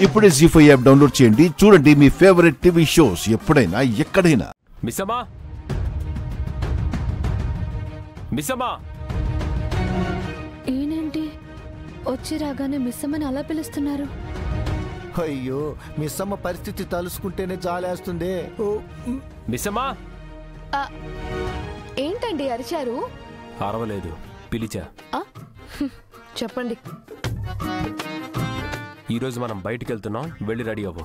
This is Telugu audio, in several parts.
ఇప్పుడే జీ ఫైవ్ యాప్ డౌన్లోడ్ చేయండి. చూడండి మీ ఫేవరెట్ టీవీ షోస్ ఎప్పుడైనా ఎక్కడైనా. మిస్సమ్మా? మిస్సమ్మా? ఈయనేంటి వచ్చి రాగానే మిస్సమ్మని అలా పిలుస్తున్నారు? అయ్యో మిస్సమ్మ పరిస్థితి తలుసుకుంటేనే జాలేస్తుంది. మిస్సమ్మా? ఏంటండి అరిచారు? అరవలేదు. పిలిచా. చెప్పండి. ఈరోజు మనం బయటికి వెళ్తున్నాం వెళ్ళి రెడీ అవ్వు.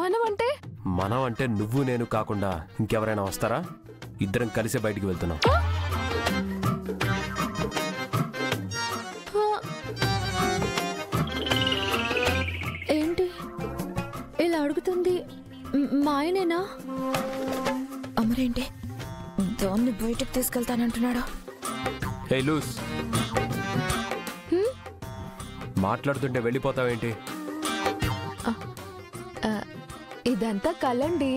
మనం అంటే మనం అంటే నువ్వు నేను కాకుండా ఇంకెవరైనా వస్తారా? ఇద్దరం కలిసే బయటికి వెళ్తున్నాం. ఏంటి? ఇలా అడుగుతుంది మ్, మా ఆయనేనా? అమరేంటి? దాన్ని బయటకు తీసుకెళ్తానంటున్నాడు. హే లూస్. మాట్లాడుతుంటే వెళ్ళిపోతావేంటి? ఇదంతా కలండి.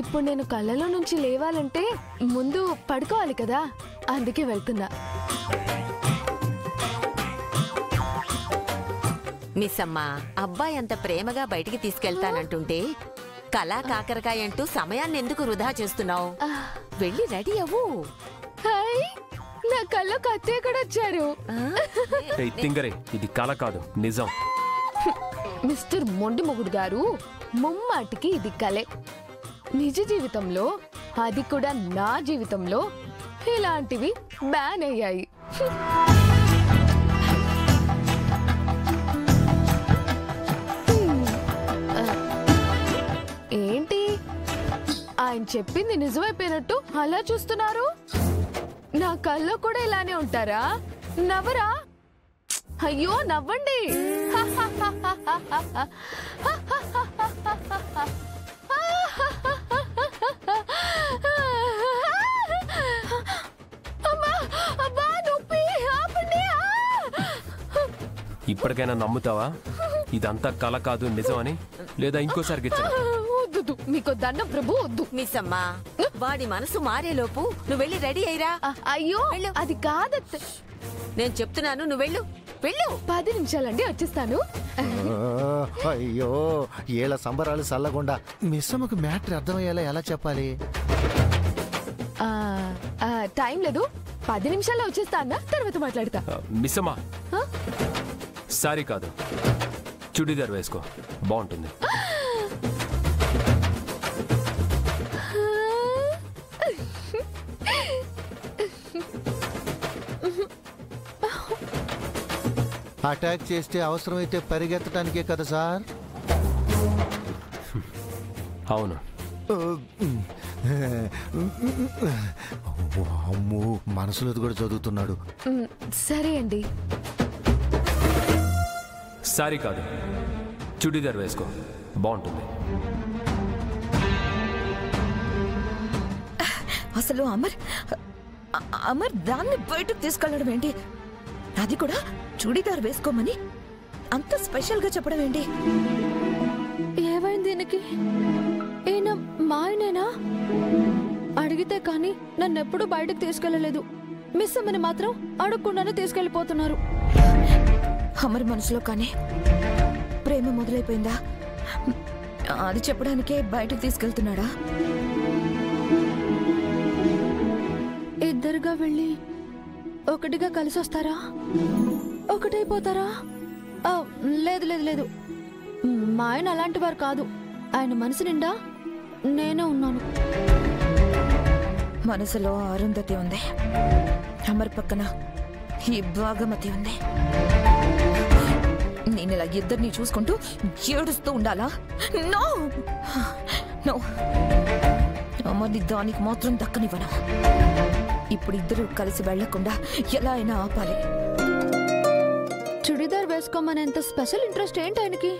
ఇప్పుడు నేను కళ్ళలో నుంచి లేవాలంటే ముందు పడుకోవాలి కదా అందుకే వెళ్తున్నా. మిస్ అమ్మ అబ్బాయి అంత ప్రేమగా బయటికి తీసుకెళ్తానంటుంటే కళా కాకరకాయ అంటూ సమయాన్ని ఎందుకు వృధా చేస్తున్నావు? వెళ్ళి రెడీ అవ్వు. హాయ్. నా కళ్ళకు అత్తయ్య కూడా వచ్చారు తింగరే ఇది కళ కాదు నిజం. మిస్టర్ మొండి మొగుడు గారు ముమ్మాటికి ఇది కలే. నిజ జీవితంలో అది కూడా నా జీవితంలో ఇలాంటివి బ్యాన్ అయ్యాయి. ఏంటి? ఆయన చెప్పింది నిజమైపోయినట్టు అలా చూస్తున్నారు? నా కల్లో కూడా ఇలానే ఉంటారా? నవ్వరా? అయ్యో నవ్వండి. ఇప్పటికైనా నమ్ముతావా? ఇదంతా కళ కాదు నిజమని? లేదా ఇంకోసారి గిచ్చనా మీకు దండం ప్రభు వద్దు. మిస్ అమ్మ వాడి మనసు మారేలోపు నువ్వు వెళ్ళి రెడీ అయ్యిరా. అయ్యో. అది కాదత్త. నేను చెప్తున్నాను నువ్వు వెళ్ళు. వెళ్ళు. పది నిమిషాలండి వచ్చేస్తాను. అయ్యో ఏళ్ళ సంబరాలు చల్లకుండా మిస్సమ్మకు మ్యాటర్ అర్థమయ్యేలా ఎలా చెప్పాలి? ఆ, ఆ, టైం లేదు. పది నిమిషాల్లో వచ్చేస్తా అన్న తర్వాత మాట్లాడతా. మిస్సమ్మా? సారీ కాదు. చుడీదార్ వేసుకో. బాగుంటుంది. అటాక్ చేస్తే అవసరమైతే పరిగెత్తడానికే కదా సార్? అవును. అమ్మో మనసులో కూడా చదువుతున్నాడు. సరే అండి. సారీ కాదు. చుడీదార్ వేసుకో. బాగుంటుంది. అసలు అమర్ అమర్ దాన్ని బయటకు తీసుకెళ్ళడం ఏంటి? అది కూడా చూడీదార్ వేసుకోమని? అంత స్పెషల్గా చెప్పడం ఏంటి? ఏమైంది దీనికి? ఈయన మా ఆయనేనా అడిగితే కానీ నన్ను ఎప్పుడు బయటకు తీసుకెళ్ళలేదు మిస్ అమ్మని మాత్రం అడగకుండానే తీసుకెళ్ళిపోతున్నారు అమర్ మనసులో కానీ ప్రేమ మొదలైపోయిందా? అది చెప్పడానికే బయటకు తీసుకెళ్తున్నాడా? ఇద్దరుగా వెళ్ళి ఒకటిగా కలిసి వస్తారా? ఒకటైపోతారా? లేదు లేదు లేదు. మా ఆయన అలాంటి వారు కాదు. ఆయన మనసు నిండా నేనే ఉన్నాను. మనసులో అరుంధతి ఉంది. అమర్ పక్కన ఈ భాగమతి ఉంది. నేను ఇలా ఇద్దరిని చూసుకుంటూ ఏడుస్తూ ఉండాలా? నో! నో! అమర్ని దానికి మాత్రం దక్కనివ్వను. ఇప్పుడు ఇద్దరు కలిసి వెళ్ళకుండా ఎలా అయినా ఆపాలి. చుడిదార్ వేసుకోమనేంత స్పెషల్ ఇంట్రెస్ట్ ఏంటి ఆయనకి.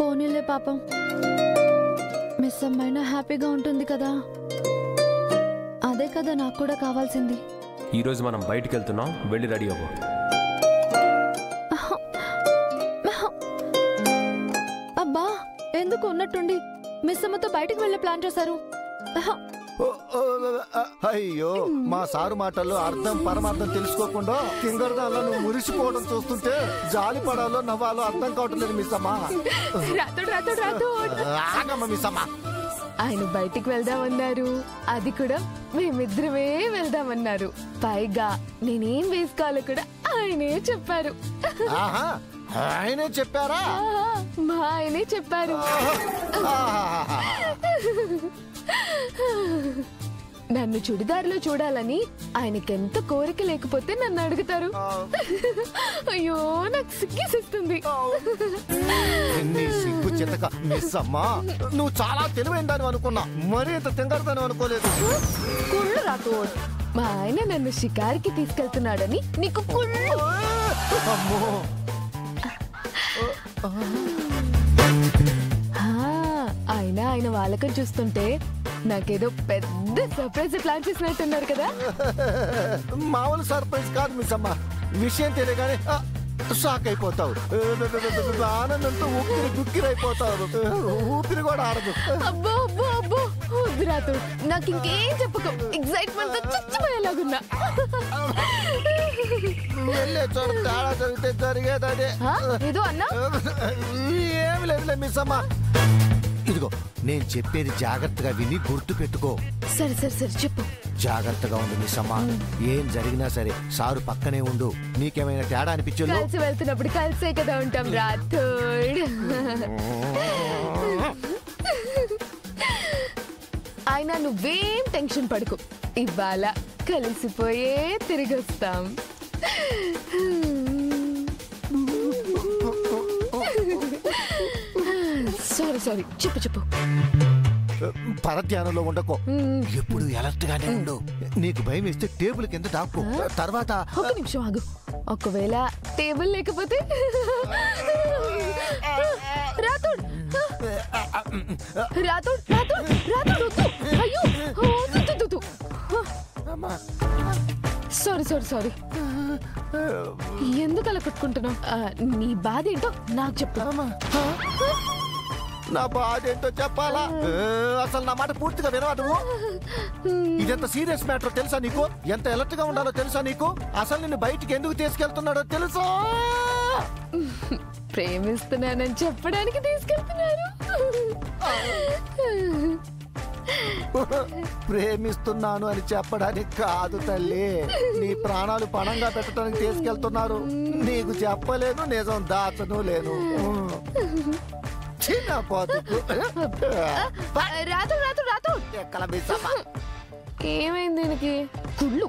పోనీలే పాపం. మిస్ అమ్మాయినా హ్యాపీగా ఉంటుంది కదా. అదే కదా నాకు కూడా కావాల్సింది. ఈరోజు మనం బయటికి వెళ్తున్నాం వెళ్ళి రెడీ అవ్వు. ఎందుకు ఉన్నట్టుండి? మిస్ అమ్మతో బయటికి వెళ్ళే ప్లాన్ చేశారు. అయ్యో మా సారు మాటల్లో అర్థం పరమార్థం తెలుసుకోకుండా కింగర్దాల్లో నువ్వు మురిసిపోవడం చూస్తుంటే జాలి పడాలో నవ్వాలో అర్థం కావట్లేదు రాతోడు ఆగమ్మ మిస్ అమ్మా. ఆయన బయటికి వెళ్దామన్నారు. అది కూడా మేమిద్దరమే వెళ్దామన్నారు. పైగా నేనేం వేసుకోవాలో కూడా ఆయనే చెప్పారు. ఆయనే చెప్పారా? మా ఆయనే చెప్పారు. నన్ను చుడిదారిలో చూడాలని ఆయనకెంత కోరిక లేకపోతే నన్ను అడుగుతారు. అయ్యో నాకు సిగ్గేసిస్తుంది. నీ సిగ్గు చితక మిస్ అమ్మా. నువ్వు చాలా తెలివైందని అనుకున్నా. మరీ ఇంత తింగరదని అనుకోలేదు. కుళ్ళు రాతోడు మా ఆయన నన్ను షికారికి తీసుకెళ్తున్నాడని నీకు కుళ్ళు. అమ్మో. ఆ, ఆయన ఆయన వాళ్ళకం చూస్తుంటే నాకేదో పెద్ద సర్ప్రైజ్ ప్లాన్ చేసినట్టున్నారు కదా. మామూలు సర్ప్రైజ్ కాదు మిస్ అమ్మా. విషయం తెలియగానే ఆ, షాక్ అయిపోతావు ఆనందంతో ఉక్కిరి గుక్కిరి అయిపోతావు ఊపిరి కూడా ఆడదు. అబ్బో అబ్బో. రాతోడు నాకు ఇంకేం చెప్పకు. ఎక్సైట్మెంట్తో చచ్చిపోయేలాగున్నా. వెళ్ళే చోట తేడా జరిగితే ఆ, ఏదో అన్నా? ఏమి లేదులే మిస్ అమ్మా ఇదిగో నేను చెప్పేది జాగ్రత్తగా విని గుర్తు పెట్టుకో. సరే సరే సరే చెప్పు. జాగ్రత్తగా ఉండు మిస్ అమ్మా ఏం జరిగినా సరే సారు పక్కనే ఉండు. నీకేమైనా తేడా అనిపించిందో కలిసి వెళ్తున్నప్పుడు కలిసే కదా ఉంటాం రాథోడ్. ఆయన నువ్వేం టెన్షన్ పడుకు. ఇవాళ కలిసిపోయే తిరిగి వస్తాం సారీ సారీ. చెప్పు చెప్పు. పరధ్యానంలో ఉండకో. ఎప్పుడు అలర్ట్ గానే ఉండు. నీకు భయం వేస్తే టేబుల్ కింద దాక్కు. తర్వాత ఒక నిమిషం ఆగు. ఒకవేళ టేబుల్ లేకపోతే రాతోడ్ రాతోడ్ రాతోడ్ రాతోడ్ వద్దు. అయ్యో వద్దు. Sorry sorry sorry. ఎందుకు అలా కొట్టుకుంటున్నావు? నీ బాధ ఏంటో నాకు చెప్పు. నా బాధ ఏంటో చెప్పాలా? అసలు నా మాట పూర్తిగా వినవా నువ్వు? ఇదెంత సీరియస్ మ్యాటర్ తెలుసా నీకు? ఎంత అలర్ట్గా ఉండాలో తెలుసా నీకు? అసలు నిన్ను బయటికి ఎందుకు తీసుకెళ్తున్నాడో తెలుసా? ప్రేమిస్తున్నానని చెప్పడానికి తీసుకెళ్తున్నారు. ప్రేమిస్తున్నాను అని చెప్పడానికి కాదు తల్లి. నీ ప్రాణాలు పణంగా పెట్టడానికి తీసుకెళ్తున్నారు. నీకు చెప్పలేను నిజం దాచను లేను. చిన్న పోతుకు ఏమైంది దీనికి? కుళ్ళు.